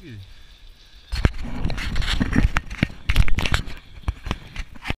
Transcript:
excuse